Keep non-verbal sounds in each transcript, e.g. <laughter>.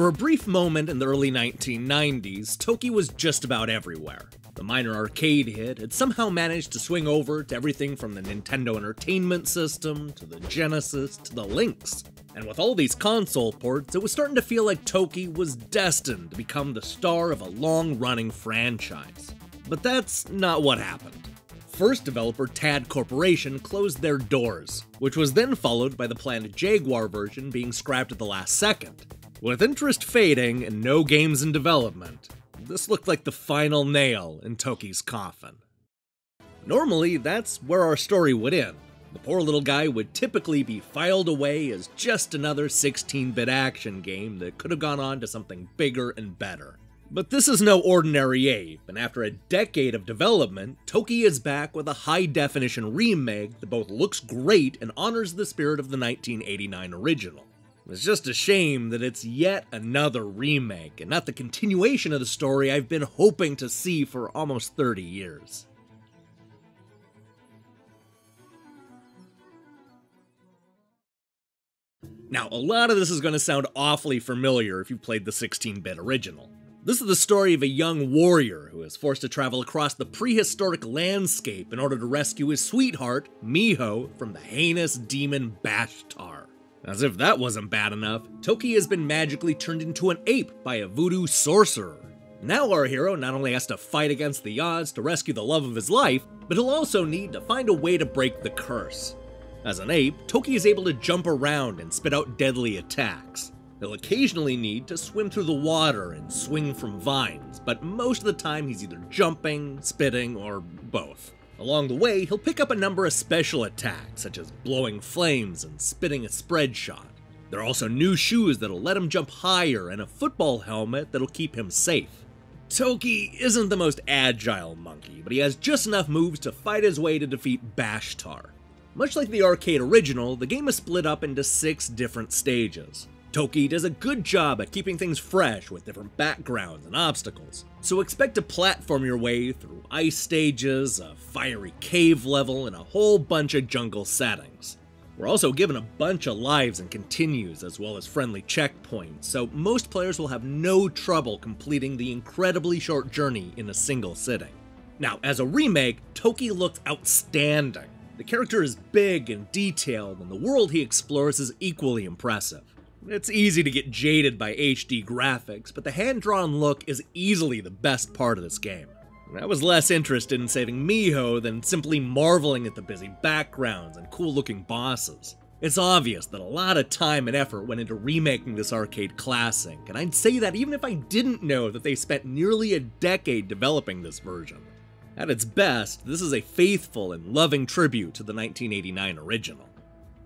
For a brief moment in the early 1990s, Toki was just about everywhere. The minor arcade hit had somehow managed to swing over to everything from the Nintendo Entertainment System, to the Genesis, to the Lynx. And with all these console ports, it was starting to feel like Toki was destined to become the star of a long running franchise. But that's not what happened. First developer Tad Corporation closed their doors, which was then followed by the planned Jaguar version being scrapped at the last second. With interest fading and no games in development, this looked like the final nail in Toki's coffin. Normally, that's where our story would end. The poor little guy would typically be filed away as just another 16 bit action game that could have gone on to something bigger and better. But this is no ordinary ape, and after a decade of development, Toki is back with a high definition remake that both looks great and honors the spirit of the 1989 original. It's just a shame that it's yet another remake and not the continuation of the story I've been hoping to see for almost 30 years. Now, a lot of this is going to sound awfully familiar if you've played the 16 bit original. This is the story of a young warrior who is forced to travel across the prehistoric landscape in order to rescue his sweetheart, Miho, from the heinous demon Bashtar. As if that wasn't bad enough, Toki has been magically turned into an ape by a voodoo sorcerer. Now our hero not only has to fight against the odds to rescue the love of his life, but he'll also need to find a way to break the curse. As an ape, Toki is able to jump around and spit out deadly attacks. He'll occasionally need to swim through the water and swing from vines, but most of the time he's either jumping, spitting, or both. Along the way, he'll pick up a number of special attacks, such as blowing flames and spitting a spread shot. There are also new shoes that'll let him jump higher and a football helmet that'll keep him safe. Toki isn't the most agile monkey, but he has just enough moves to fight his way to defeat Bashtar. Much like the arcade original, the game is split up into six different stages. Toki does a good job at keeping things fresh with different backgrounds and obstacles, so expect to platform your way through ice stages, a fiery cave level, and a whole bunch of jungle settings. We're also given a bunch of lives and continues, as well as friendly checkpoints, so most players will have no trouble completing the incredibly short journey in a single sitting. Now, as a remake, Toki looks outstanding. The character is big and detailed, and the world he explores is equally impressive. It's easy to get jaded by HD graphics, but the hand-drawn look is easily the best part of this game. I was less interested in saving Miho than simply marveling at the busy backgrounds and cool-looking bosses. It's obvious that a lot of time and effort went into remaking this arcade classic, and I'd say that even if I didn't know that they spent nearly a decade developing this version. At its best, this is a faithful and loving tribute to the 1989 original.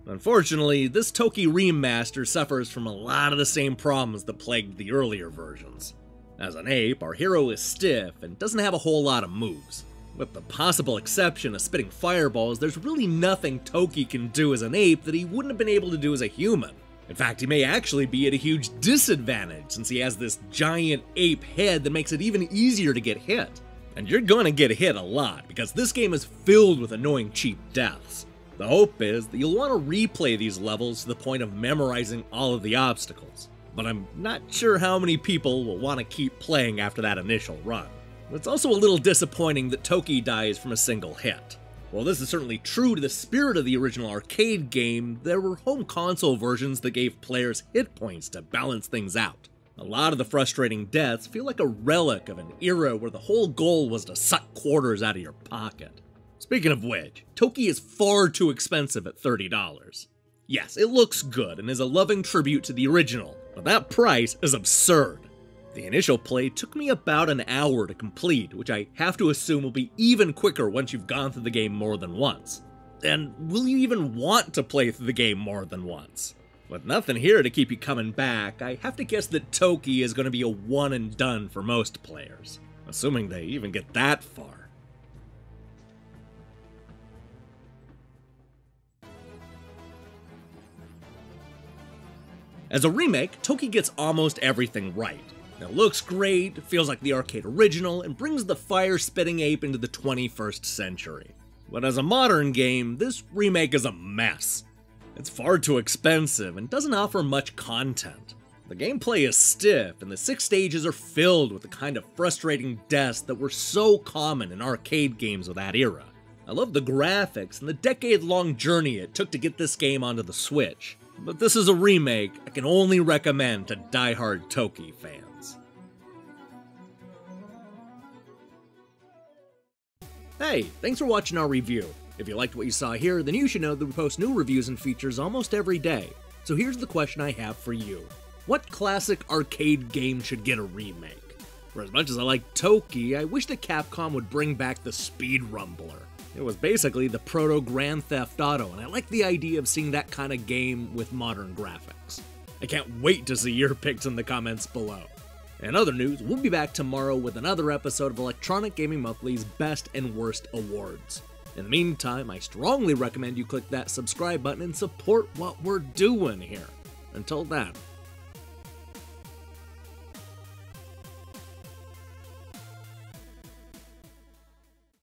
Unfortunately, this Toki remaster suffers from a lot of the same problems that plagued the earlier versions. As an ape, our hero is stiff and doesn't have a whole lot of moves. With the possible exception of spitting fireballs, there's really nothing Toki can do as an ape that he wouldn't have been able to do as a human. In fact, he may actually be at a huge disadvantage since he has this giant ape head that makes it even easier to get hit. And you're gonna get hit a lot because this game is filled with annoying cheap deaths. The hope is that you'll want to replay these levels to the point of memorizing all of the obstacles, but I'm not sure how many people will want to keep playing after that initial run. It's also a little disappointing that Toki dies from a single hit. While this is certainly true to the spirit of the original arcade game, there were home console versions that gave players hit points to balance things out. A lot of the frustrating deaths feel like a relic of an era where the whole goal was to suck quarters out of your pocket. Speaking of which, Toki is far too expensive at $30. Yes, it looks good and is a loving tribute to the original, but that price is absurd. The initial play took me about an hour to complete, which I have to assume will be even quicker once you've gone through the game more than once. And will you even want to play through the game more than once? With nothing here to keep you coming back, I have to guess that Toki is going to be a one and done for most players, assuming they even get that far. As a remake, Toki gets almost everything right. It looks great, feels like the arcade original, and brings the fire-spitting ape into the 21st century. But as a modern game, this remake is a mess. It's far too expensive and doesn't offer much content. The gameplay is stiff, and the six stages are filled with the kind of frustrating deaths that were so common in arcade games of that era. I love the graphics and the decade long journey it took to get this game onto the Switch, but this is a remake I can only recommend to die-hard Toki fans. Hey, thanks for watching our review. If you liked what you saw here, then you should know that we post new reviews and features almost every day. So here's the question I have for you. What classic arcade game should get a remake? For as much as I like Toki, I wish that Capcom would bring back the Speed Rumbler. It was basically the proto Grand Theft Auto, and I like the idea of seeing that kind of game with modern graphics. I can't wait to see your <laughs> picks in the comments below. In other news, we'll be back tomorrow with another episode of Electronic Gaming Monthly's Best and Worst Awards. In the meantime, I strongly recommend you click that subscribe button and support what we're doing here. Until then,